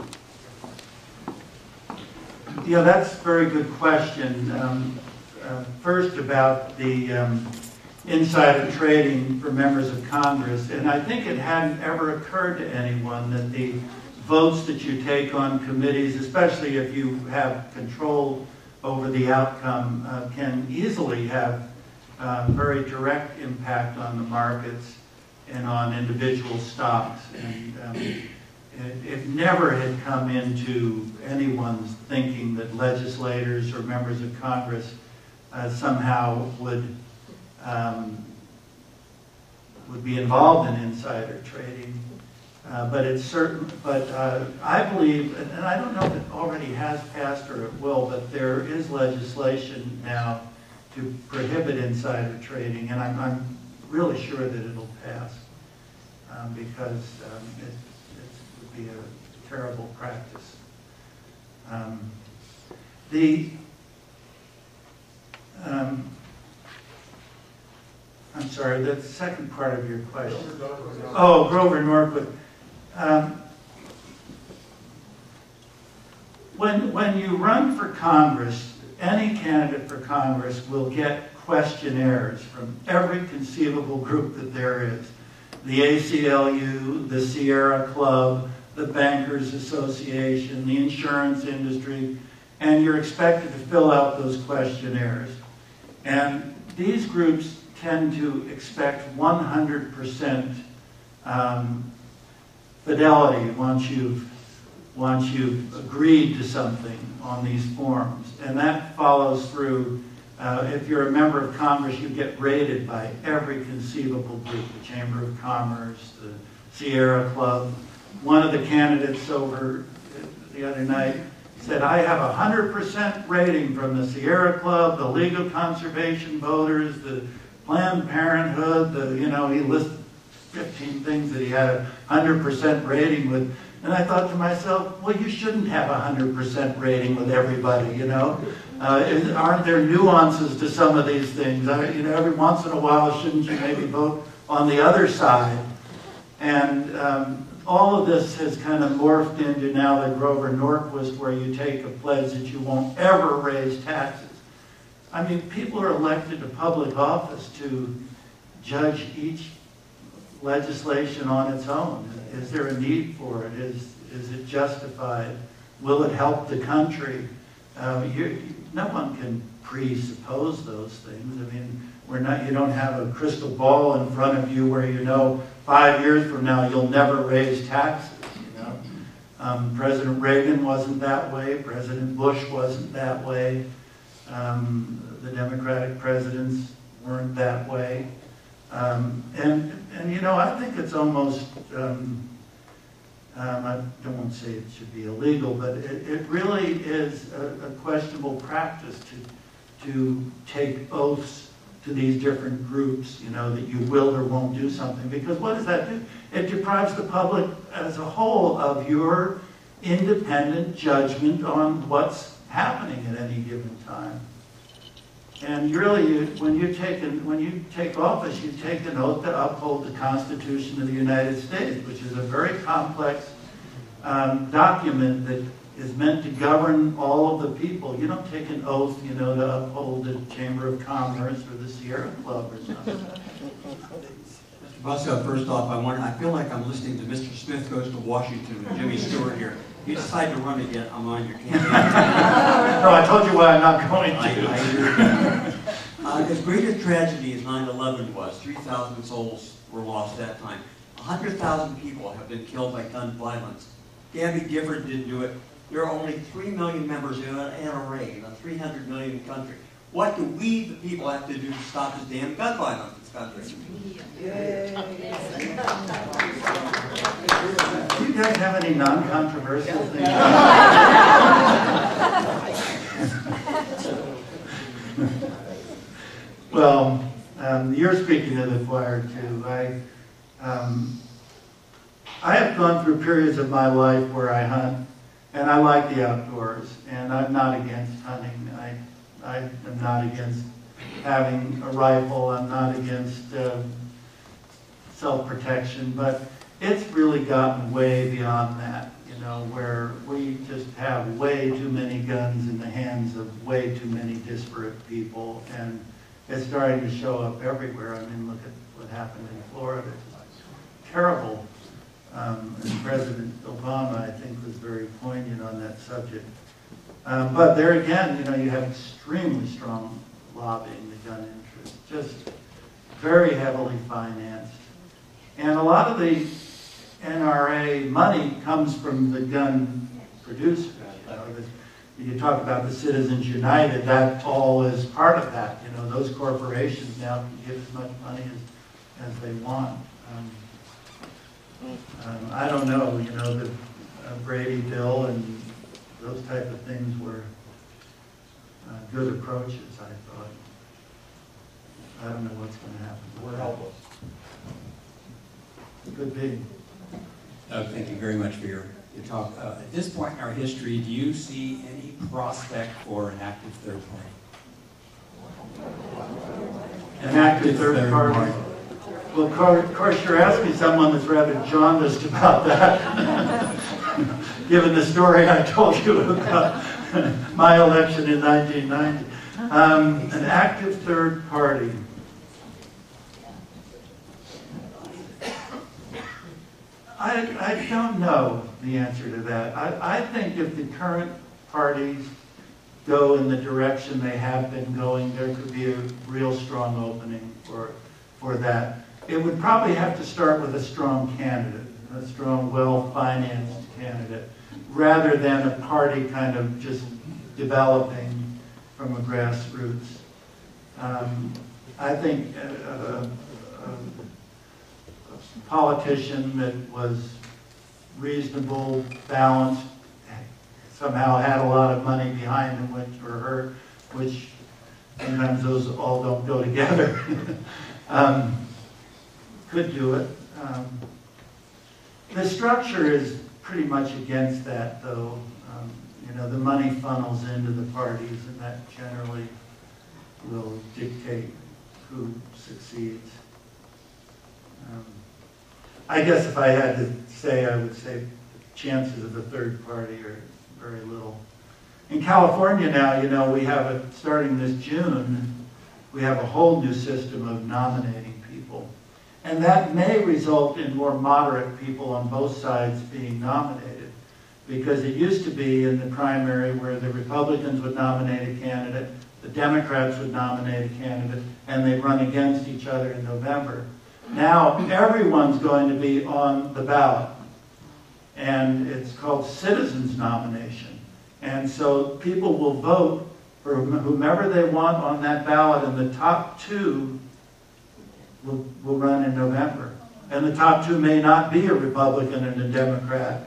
Yeah, that's a very good question. Um, uh, First, about the um, insider trading for members of Congress, and I think it hadn't ever occurred to anyone that the votes that you take on committees, especially if you have control over the outcome, uh, can easily have uh, very direct impact on the markets and on individual stocks. And um, it, it never had come into anyone's thinking that legislators or members of Congress uh, somehow would um, would be involved in insider trading. Uh, but it's certain, but uh, I believe, and and I don't know if it already has passed or it will, but there is legislation now to prohibit insider trading, and I'm, I'm really sure that it'll pass um, because um, it, it would be a terrible practice. Um, the um, I'm sorry, the second part of your question. Oh, Grover Norquist. Um, when, when you run for Congress, any candidate for Congress will get questionnaires from every conceivable group that there is. The ACLU, the Sierra Club, the Bankers Association, the insurance industry, and you're expected to fill out those questionnaires. And these groups tend to expect 100% um, fidelity once you've once you've agreed to something on these forms, and that follows through. Uh, if you're a member of Congress, you get rated by every conceivable group: the Chamber of Commerce, the Sierra Club. One of the candidates over the other night said, "I have a 100% rating from the Sierra Club, the League of Conservation Voters, the Planned Parenthood, the, you know, he listed 15 things that he had a 100% rating with. And I thought to myself, well, you shouldn't have a 100% rating with everybody, you know? Uh, aren't there nuances to some of these things? Uh, you know, every once in a while, shouldn't you maybe vote on the other side? And um, all of this has kind of morphed into now the Grover Norquist, where you take a pledge that you won't ever raise taxes. I mean, people are elected to public office to judge each legislation on its own. Is there a need for it? Is, is it justified? Will it help the country? Uh, you, no one can presuppose those things. I mean, we're not, you don't have a crystal ball in front of you where you know five years from now you'll never raise taxes. You know? Um, President Reagan wasn't that way. President Bush wasn't that way. Um, the Democratic presidents weren't that way. Um, and, and, you know, I think it's almost, um, um, I don't want to say it should be illegal, but it, it really is a, a questionable practice to, to take oaths to these different groups, you know, that you will or won't do something. Because what does that do? It deprives the public as a whole of your independent judgment on what's happening at any given time. And really, you, when you take an, when you take office, you take an oath to uphold the Constitution of the United States, which is a very complex um, document that is meant to govern all of the people. You don't take an oath, you know, to uphold the Chamber of Commerce or the Sierra Club or something. Mr. Bosco, first off, I want, I feel like I'm listening to Mr. Smith Goes to Washington with Jimmy Stewart here. You decide to run again, I'm on your campaign. no, I told you why I'm not going to. I hear you. Uh, As great a tragedy as 9/11 was, 3,000 souls were lost that time. 100,000 people have been killed by gun violence. Gabby Gifford didn't do it. There are only 3 million members in an NRA in a 300 million country. What do we, the people, have to do to stop this damn gun violence country? Do you guys have any non-controversial things? well, um, you're speaking to the choir too. I, um, I have gone through periods of my life where I hunt, and I like the outdoors, and I'm not against hunting. I I am not against having a rifle, I'm not against um, self-protection, but it's really gotten way beyond that, you know, where we just have way too many guns in the hands of way too many disparate people, and it's starting to show up everywhere. I mean, look at what happened in Florida. It's terrible. Um, and President Obama, I think, was very poignant on that subject. Um, but there again, you know, you have extremely strong lobbying, the gun interest, just very heavily financed. And a lot of the NRA money comes from the gun producers. You, know, you talk about the Citizens United, that all is part of that. You know, those corporations now can give as much money as, as they want. Um, um, I don't know, you know, the uh, Brady bill and those type of things were uh, good approaches, I thought. I don't know what's going to happen. We're helpless. Could be. Doug, thank you very much for your, your talk. Uh, At this point in our history, do you see any prospect for an active third party? An active third party. Well, of of course, you're asking someone that's rather jaundiced about that, given the story I told you about my election in 1990. Um, An active third party. I, I don't know the answer to that. I, I think if the current parties go in the direction they have been going, there could be a real strong opening for, for that. It would probably have to start with a strong candidate, a strong, well-financed candidate, rather than a party kind of just developing from a grassroots. Um, I think a, a, a politician that was reasonable, balanced, somehow had a lot of money behind him, which, or her, which sometimes those all don't go together. um, could do it. Um, the structure is pretty much against that, though. Um, you know, the money funnels into the parties, and that generally will dictate who succeeds. Um, I guess if I had to say, I would say chances of a third party are very little. In California now, you know, we have a, starting this June, we have a whole new system of nominating people. And that may result in more moderate people on both sides being nominated. Because it used to be in the primary where the Republicans would nominate a candidate, the Democrats would nominate a candidate, and they'd run against each other in November. Now, everyone's going to be on the ballot. And it's called citizens nomination. And so people will vote for whomever they want on that ballot, and the top two will, will run in November. And the top two may not be a Republican and a Democrat.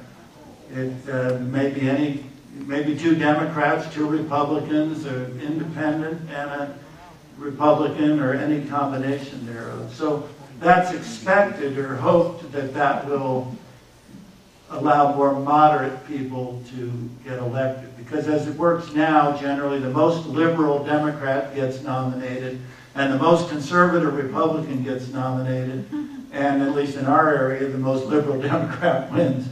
It uh, may be any, maybe two Democrats, two Republicans, an independent and a Republican, or any combination thereof. So that's expected or hoped that that will allow more moderate people to get elected. Because as it works now, generally the most liberal Democrat gets nominated and the most conservative Republican gets nominated. And at least in our area, the most liberal Democrat wins.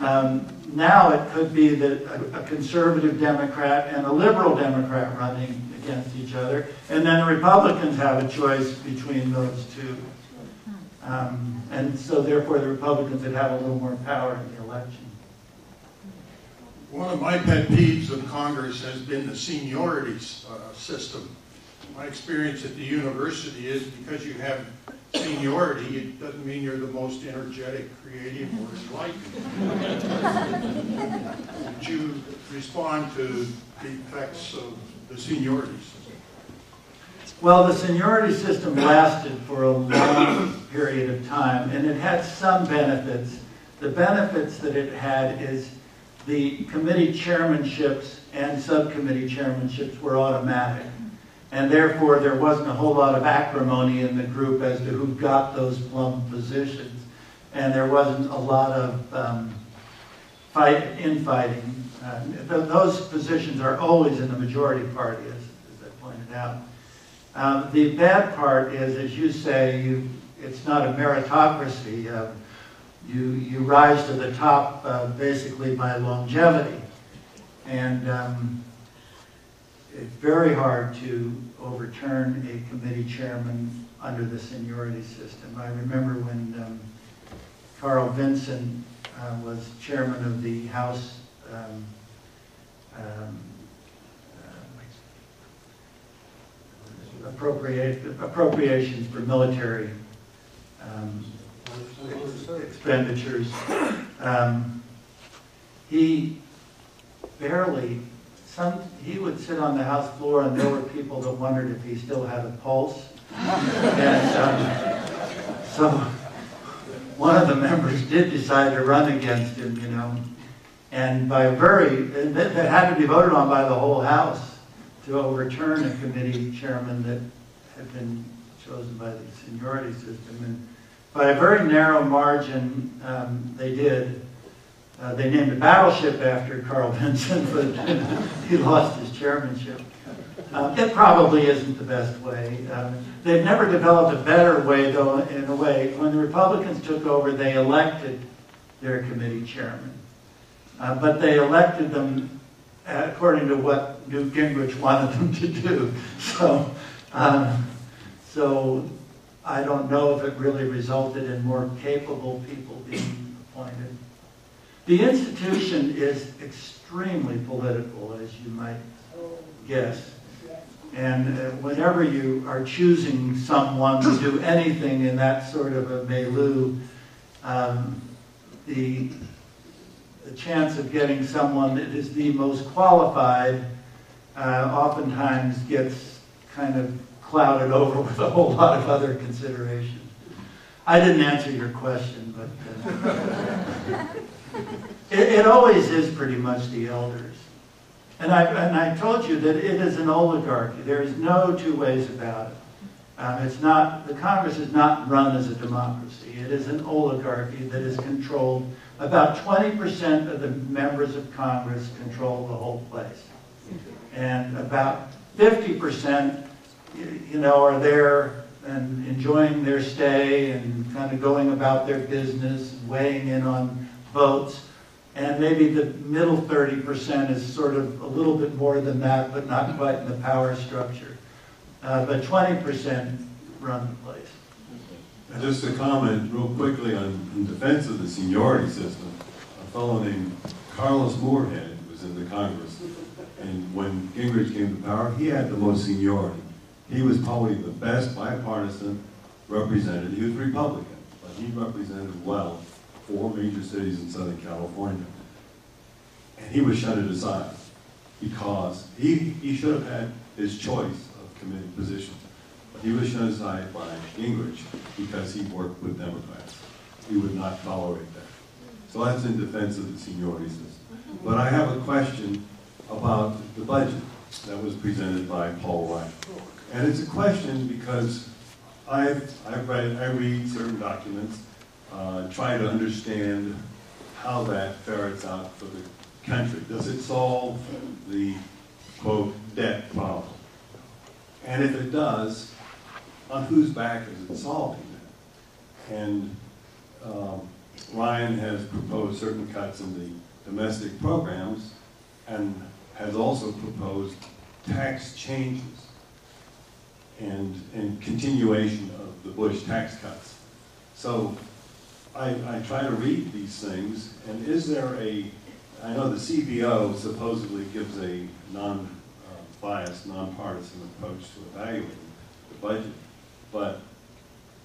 Um, now it could be that a, a conservative Democrat and a liberal Democrat running against each other. And then the Republicans have a choice between those two. Um, and so therefore the Republicans would have a little more power in the election. One of my pet peeves of Congress has been the seniority uh, system. My experience at the university is because you have seniority, it doesn't mean you're the most energetic, creative, or enlightened. Would you respond to the effects of the seniority system? Well, the seniority system lasted for a long period of time, and it had some benefits. The benefits that it had is the committee chairmanships and subcommittee chairmanships were automatic. And therefore, there wasn't a whole lot of acrimony in the group as to who got those plum positions. And there wasn't a lot of um, fight, infighting. Uh, th those positions are always in the majority party, as, as pointed out. Um, The bad part is, as you say, you, it's not a meritocracy. Uh, You, you rise to the top uh, basically by longevity. And um, it's very hard to overturn a committee chairman under the seniority system. I remember when um, Carl Vinson uh, was chairman of the House um, um, uh, appropriate- appropriations for military um, expenditures. Um, He barely, some, he would sit on the House floor and there were people that wondered if he still had a pulse. And um, so one of the members did decide to run against him, you know. And by a very, that that had to be voted on by the whole House to overturn a committee chairman that had been chosen by the seniority system. And by a very narrow margin, um, they did. Uh, they named a battleship after Carl Vinson, but he lost his chairmanship. Um, it probably isn't the best way. Um, they've never developed a better way, though, in a way. When the Republicans took over, they elected their committee chairman. Uh, but they elected them according to what Newt Gingrich wanted them to do. So, um, so I don't know if it really resulted in more capable people being appointed. The institution is extremely political, as you might guess. And uh, whenever you are choosing someone to do anything in that sort of a milieu, um, the, the chance of getting someone that is the most qualified uh, oftentimes gets kind of clouded over with a whole lot of other considerations. I didn't answer your question, but uh, it, it always is pretty much the elders. And I, and I told you that it is an oligarchy. There is no two ways about it. Um, it's not, the Congress is not run as a democracy. It is an oligarchy that is controlled. About 20% of the members of Congress control the whole place. And about 50%, you know, are there and enjoying their stay and kind of going about their business, weighing in on votes. And maybe the middle 30% is sort of a little bit more than that, but not quite in the power structure. Uh, but 20% run the place. Just a comment real quickly on, in defense of the seniority system. A fellow named Carlos Moorhead was in the Congress. And when Gingrich came to power, he had the most seniority. He was probably the best bipartisan representative. He was Republican, but he represented well four major cities in Southern California. And he was shunted aside because he, he should have had his choice of committee positions. He was shut aside by Gingrich because he worked with Democrats. He would not tolerate that. So that's in defense of the seniority system. But I have a question about the budget that was presented by Paul Ryan. And it's a question because I've, I've read, I read certain documents, uh, try to understand how that ferrets out for the country. Does it solve the, quote, debt problem? And if it does, on whose back is it solving that? And um, Ryan has proposed certain cuts in the domestic programs and has also proposed tax changes and, and continuation of the Bush tax cuts. So I, I try to read these things, and is there a, I know the CBO supposedly gives a non-biased, nonpartisan approach to evaluating the budget, but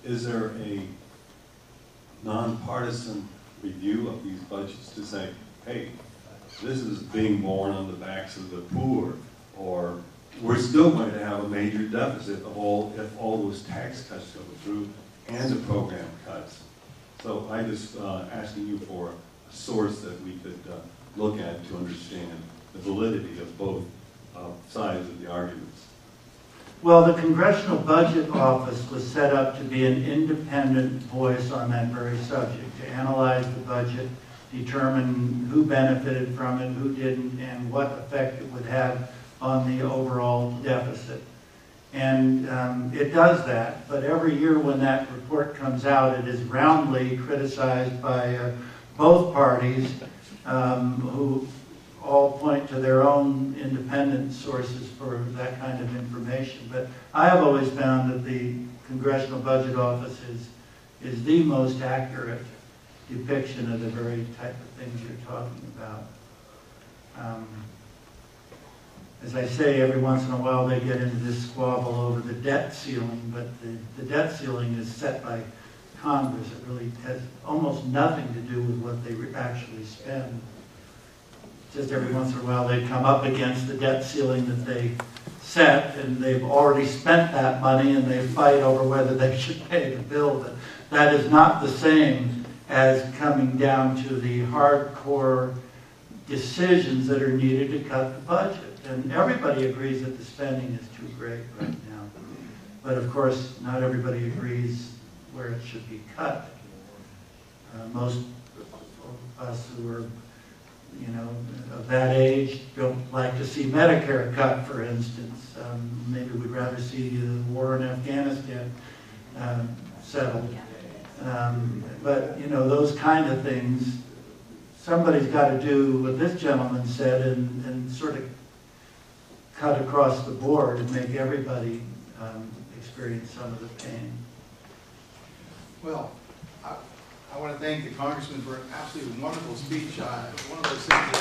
is there a nonpartisan review of these budgets to say, hey, this is being borne on the backs of the poor, or we're still going to have a major deficit of all, if all those tax cuts go through and the program cuts. So I'm just uh, asking you for a source that we could uh, look at to understand the validity of both uh, sides of the arguments. Well, the Congressional Budget Office was set up to be an independent voice on that very subject, to analyze the budget, determine who benefited from it, who didn't, and what effect it would have on the overall deficit. And um, it does that, but every year when that report comes out, it is roundly criticized by uh, both parties, um, who all point to their own independent sources for that kind of information. But I have always found that the Congressional Budget Office is, is the most accurate depiction of the very type of things you're talking about. Um, As I say, every once in a while, they get into this squabble over the debt ceiling, but the, the debt ceiling is set by Congress. It really has almost nothing to do with what they actually spend. Just every once in a while, they come up against the debt ceiling that they set, and they've already spent that money, and they fight over whether they should pay the bill. But that is not the same as coming down to the hardcore decisions that are needed to cut the budget. And everybody agrees that the spending is too great right now. But of course, not everybody agrees where it should be cut. Uh, Most of us who are, you know, of that age don't like to see Medicare cut, for instance. Um, Maybe we'd rather see the war in Afghanistan um, settled. Um, But, you know, those kind of things, somebody's got to do what this gentleman said and, and sort of cut across the board and make everybody um, experience some of the pain. Well, I want to thank the congressman for an absolutely wonderful speech. Uh, one of those things.